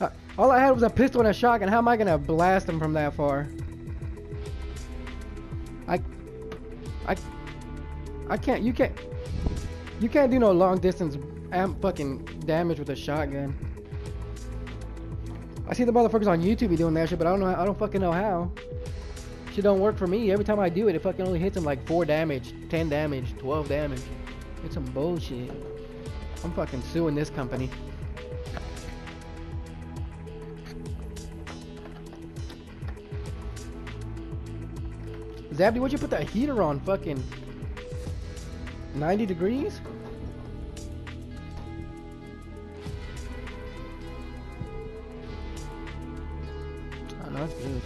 Uh, all I had was a pistol and a shotgun. How am I gonna blast them from that far? I, I, I can't. You can't. You can't do no long distance am fucking damage with a shotgun. I see the motherfuckers on YouTube be doing that shit, but I don't know. I don't fucking know how. Shit don't work for me. Every time I do it, it fucking only hits them like four damage, ten damage, twelve damage. It's some bullshit. I'm fucking suing this company. Zabby, what'd you put that heater on? Fucking 90 degrees? No, that's good.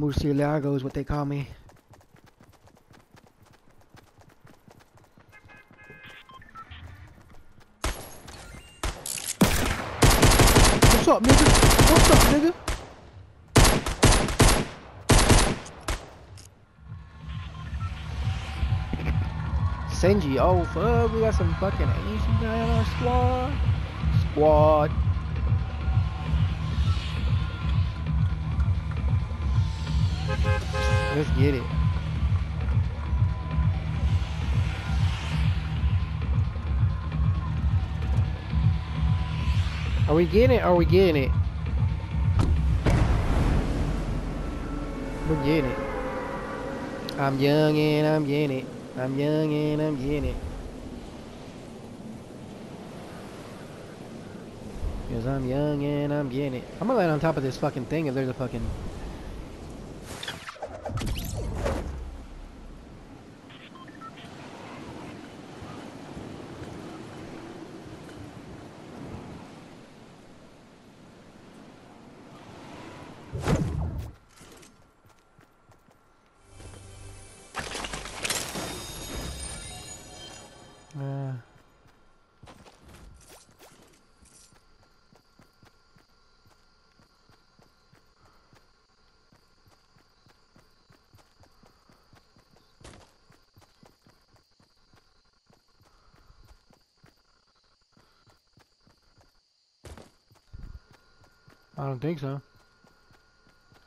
Murcielago is what they call me. What's up, nigga? What's up, nigga? Senji, oh fuck, we got some fucking Asian guy on our squad. Squad. Let's get it. Are we getting it? Are we getting it? We're getting it. I'm young and I'm getting it. I'm young and I'm getting it. Cause I'm young and I'm getting it. I'm gonna land on top of this fucking thing if there's a fucking I don't think so.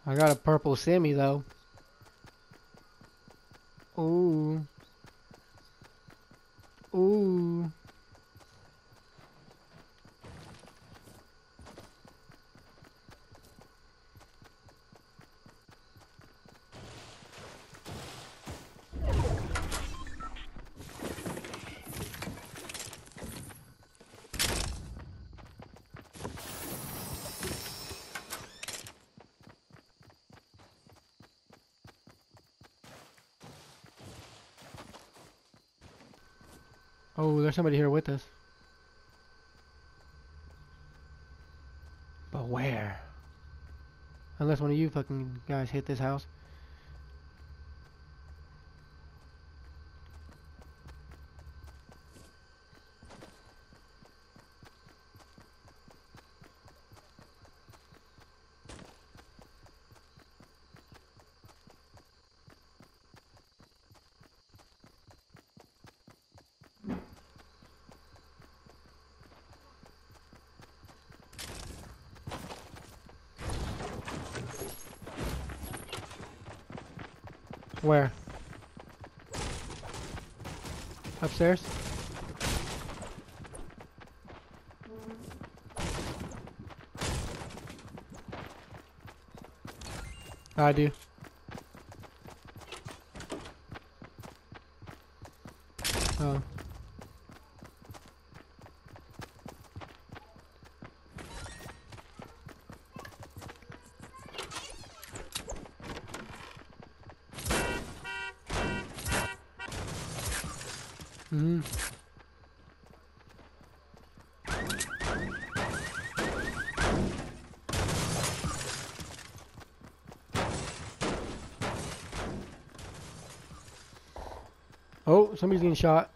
I got a purple semi though. Oh, there's somebody here with us. But where? Unless one of you fucking guys hit this house. Where? Upstairs? I do. Oh. Mm-hmm. Oh, somebody's getting shot.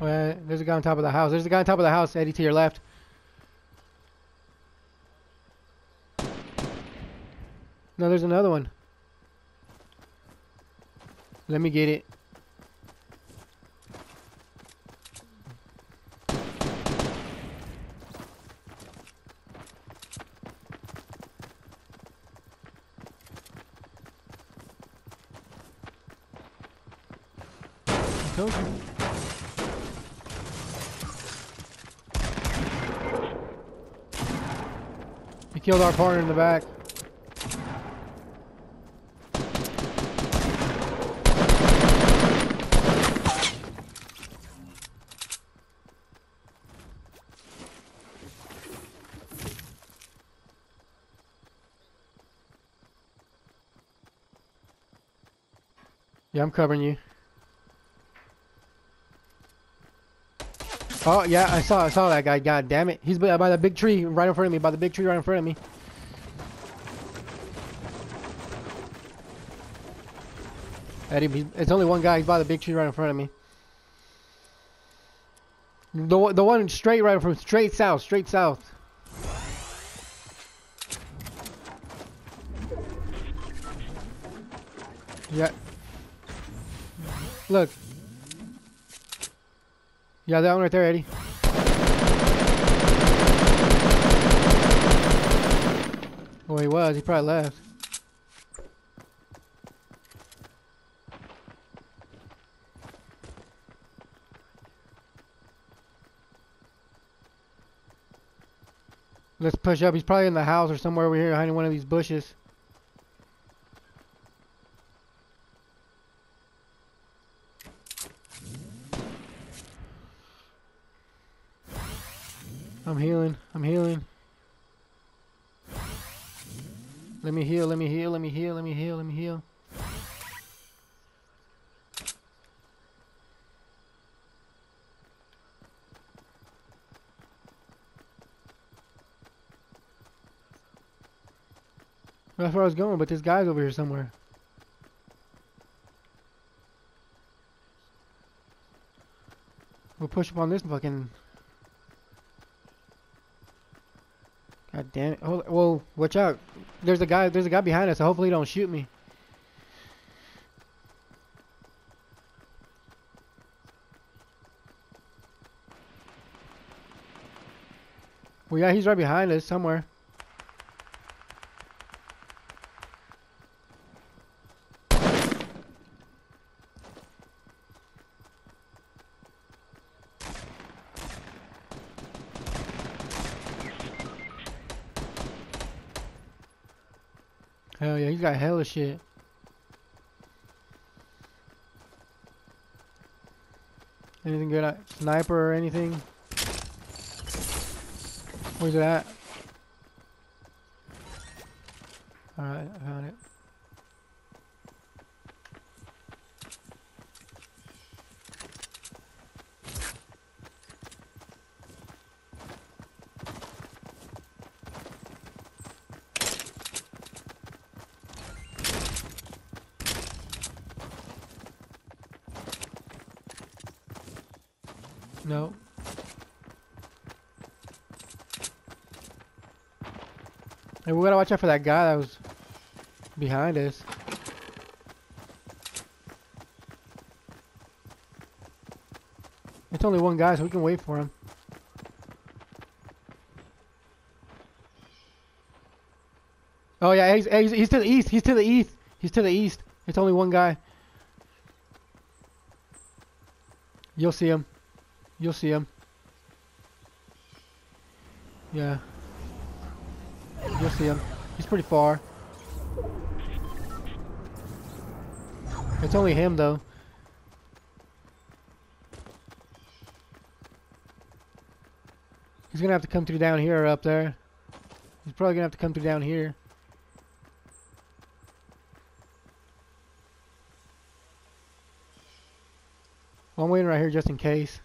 Well, there's a guy on top of the house. There's a guy on top of the house, Eddie, to your left. No, there's another one. Let me get it. He killed our partner in the back. Yeah, I'm covering you. Oh yeah, I saw I saw that guy. God damn it, he's by, by the big tree right in front of me. By the big tree right in front of me. Eddie, it's only one guy. He's by the big tree right in front of me. The the one straight right from straight south, straight south. Yeah. Look. Yeah, that one right there, Eddie. Oh, he was. He probably left. Let's push up. He's probably in the house or somewhere over here behind one of these bushes. Healing. I'm healing. Let me heal. Let me heal. Let me heal. Let me heal. Let me heal. That's where I was going, but this guy's over here somewhere. We'll push up on this fucking. Damn it! Hold, whoa, watch out! There's a guy. There's a guy behind us. So hopefully, he don't shoot me. Well, yeah, he's right behind us somewhere. Hell yeah, he's got hella shit. Anything good? Sniper or anything? Where's it at? Alright, I found it. No. Hey, we gotta watch out for that guy that was behind us. It's only one guy, so we can wait for him. Oh yeah, he's, he's he's to the east. He's to the east. He's to the east. It's only one guy. You'll see him. You'll see him. Yeah. You'll see him. He's pretty far. It's only him though. He's gonna have to come through down here or up there. He's probably gonna have to come through down here. Well, I'm waiting right here just in case.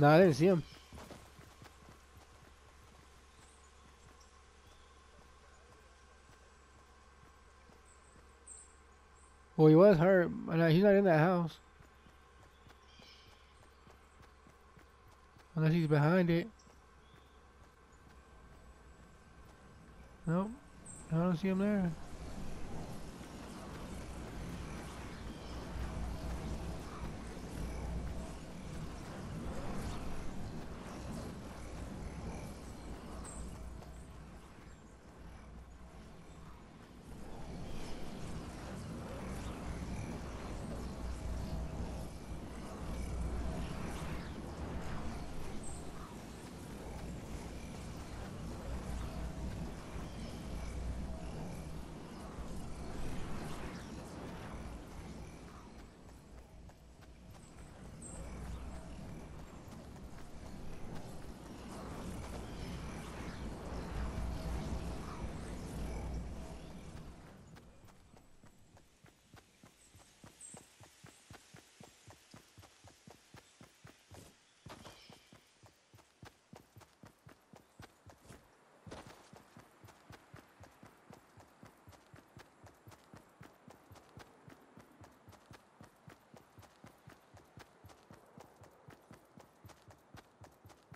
No, I didn't see him. Well, he was hurt, uh, he's not in that house. Unless he's behind it. Nope. I don't see him there.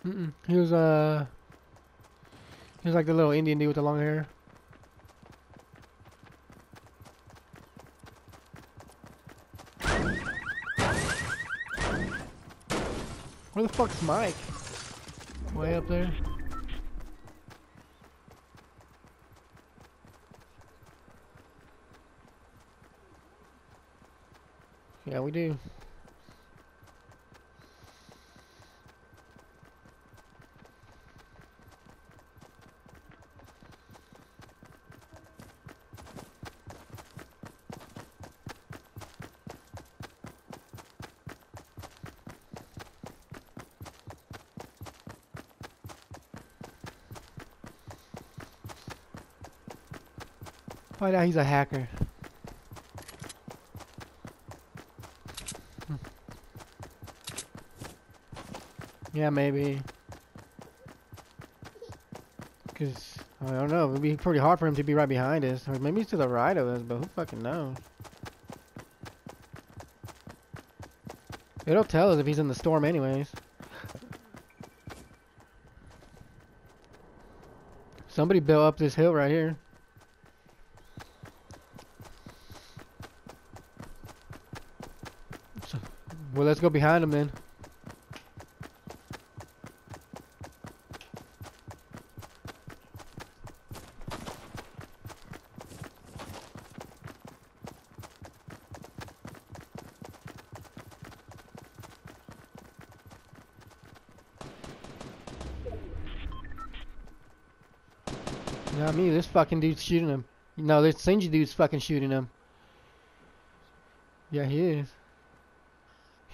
Mm-mm. He was uh he was like the little Indian dude with the long hair. Where the fuck's Mike? Way up there. Yeah, we do. Find out he's a hacker. Hmm. Yeah, maybe. Because, I don't know, it would be pretty hard for him to be right behind us. Or maybe he's to the right of us, but who fucking knows? It'll tell us if he's in the storm anyways. Somebody built up this hill right here. Well, let's go behind him then. Not me, this fucking dude's shooting him. No, this Sinji dude's fucking shooting him. Yeah, he is.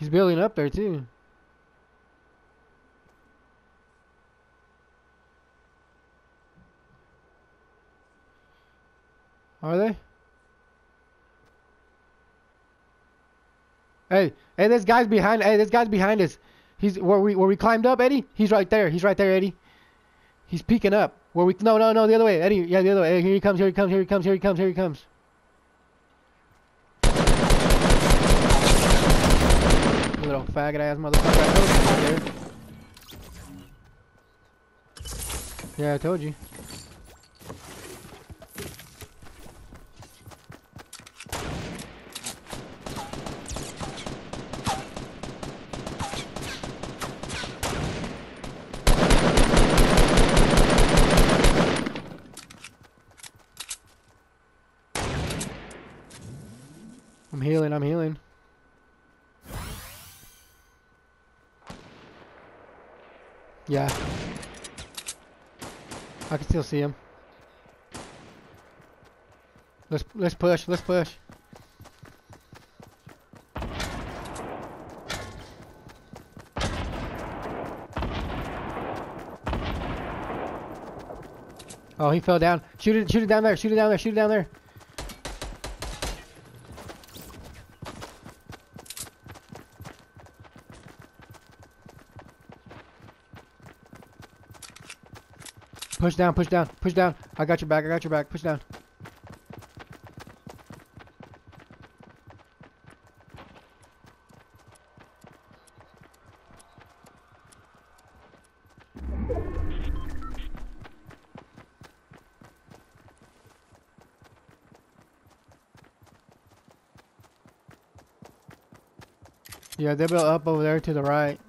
He's building up there too. Are they? Hey, hey, this guy's behind. Hey, this guy's behind us. He's where we where we climbed up, Eddie. He's right there. He's right there, Eddie. He's peeking up. Where we? No, no, no, the other way, Eddie. Yeah, the other way. Hey, here he comes. Here he comes. Here he comes. Here he comes. Here he comes. Little faggot ass motherfucker. I told you. Yeah, I told you. I'm healing, I'm healing. Yeah. I can still see him. Let's let's push. Let's push. Oh, he fell down. Shoot it! Shoot it down there! Shoot it down there! Shoot it down there! Push down, push down, push down. I got your back, I got your back. Push down. Yeah, they're built up over there to the right.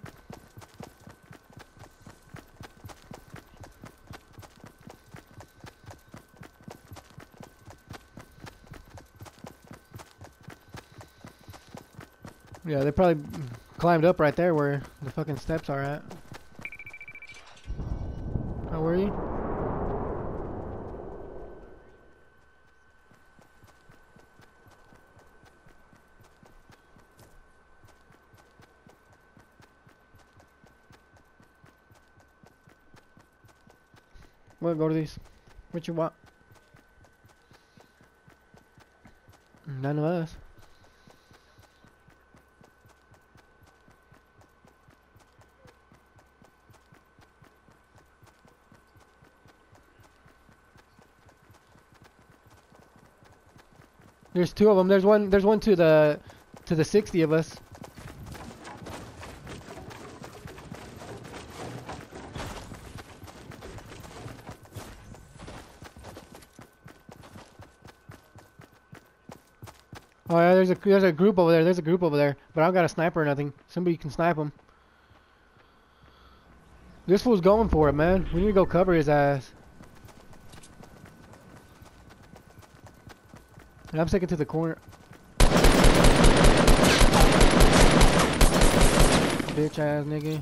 Yeah, they probably climbed up right there where the fucking steps are at. How were you? Well, go to these. What you want? None of us. There's two of them. There's one. There's one to the to the 60 of us. Oh yeah, there's a there's a group over there. There's a group over there, but I don't got a sniper or nothing. Somebody can snipe them. This fool's going for it, man. We need to go cover his ass. I'm sticking to the corner. Bitch ass nigga.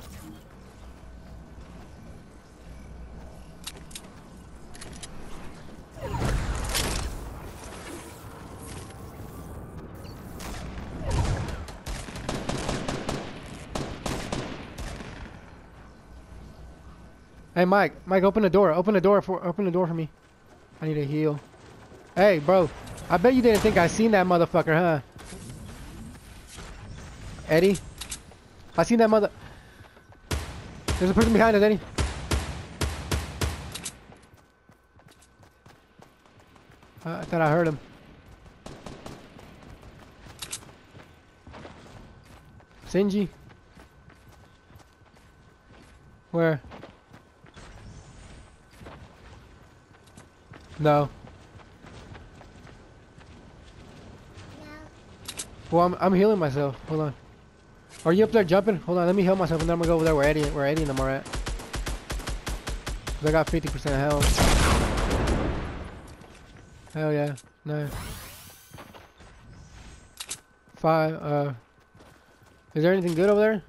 Hey Mike, Mike, open the door. Open the door for open the door for me. I need a heal. Hey, bro. I bet you didn't think I seen that motherfucker, huh? Eddie? I seen that mother... There's a person behind us, Eddie. Uh, I thought I heard him. Sinji? Where? No. Well, I'm, I'm healing myself. Hold on. Are you up there jumping? Hold on, let me heal myself and then I'm gonna go over there where Eddie, where Eddie and them are at. Cause I got 50% health. Hell yeah. No. Five, uh... Is there anything good over there?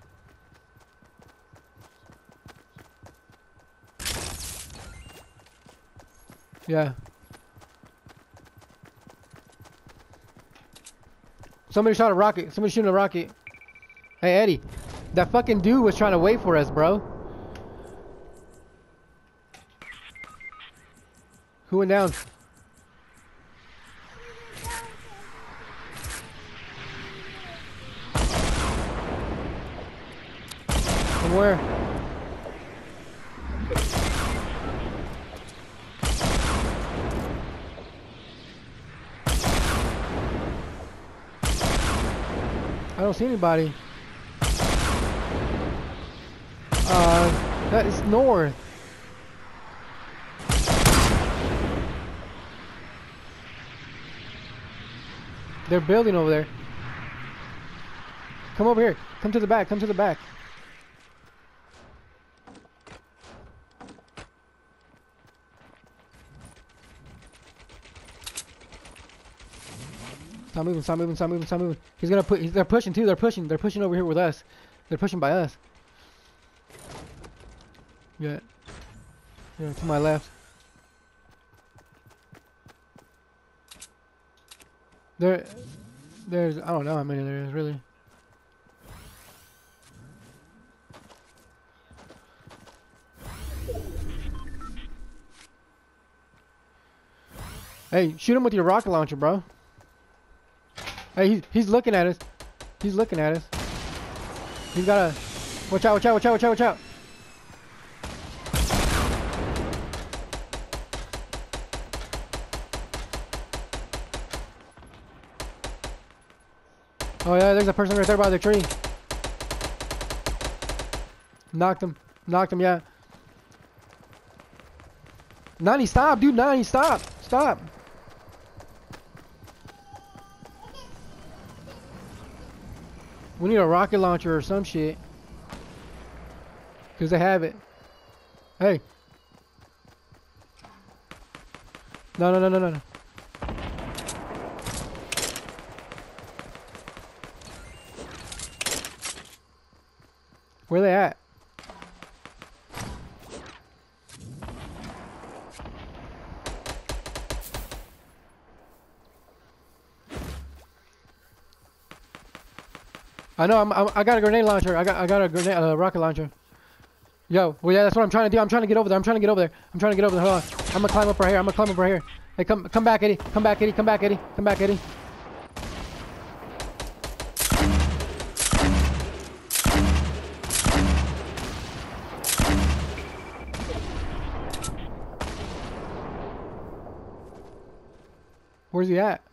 Yeah. Somebody shot a rocket. Somebody shooting a rocket. Hey, Eddie. That fucking dude was trying to wait for us, bro. Who went down? From where? I don't see anybody. Uh, that is north. They're building over there. Come over here. Come to the back. Come to the back. Stop moving, stop moving, stop moving, stop moving. He's gonna put, he's, they're pushing too, they're pushing, they're pushing over here with us. They're pushing by us. Yeah. Yeah, to my left. There, there's, I don't know how many there is, really. Hey, shoot him with your rocket launcher, bro. Hey, he's, he's looking at us. He's looking at us. He's got a... Watch out, watch out, watch out, watch out, watch out. Oh yeah, there's a person right there by the tree. Knocked him. Knocked him, yeah. Nani, stop, dude. Nani, stop. Stop. We need a rocket launcher or some shit. Because they have it. Hey. No, no, no, no, no, no. Where they at? I know. I'm, I'm. I got a grenade launcher. I got. I got a grenade. Uh, rocket launcher. Yo. Well, yeah. That's what I'm trying to do. I'm trying to get over there. I'm trying to get over there. I'm trying to get over there. Hold on. I'm gonna climb up right here. I'm gonna climb up right here. Hey, come. Come back, Eddie. Come back, Eddie. Come back, Eddie. Come back, Eddie. Where's he at?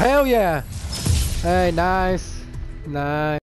Hell yeah! Hey, nice. Nice.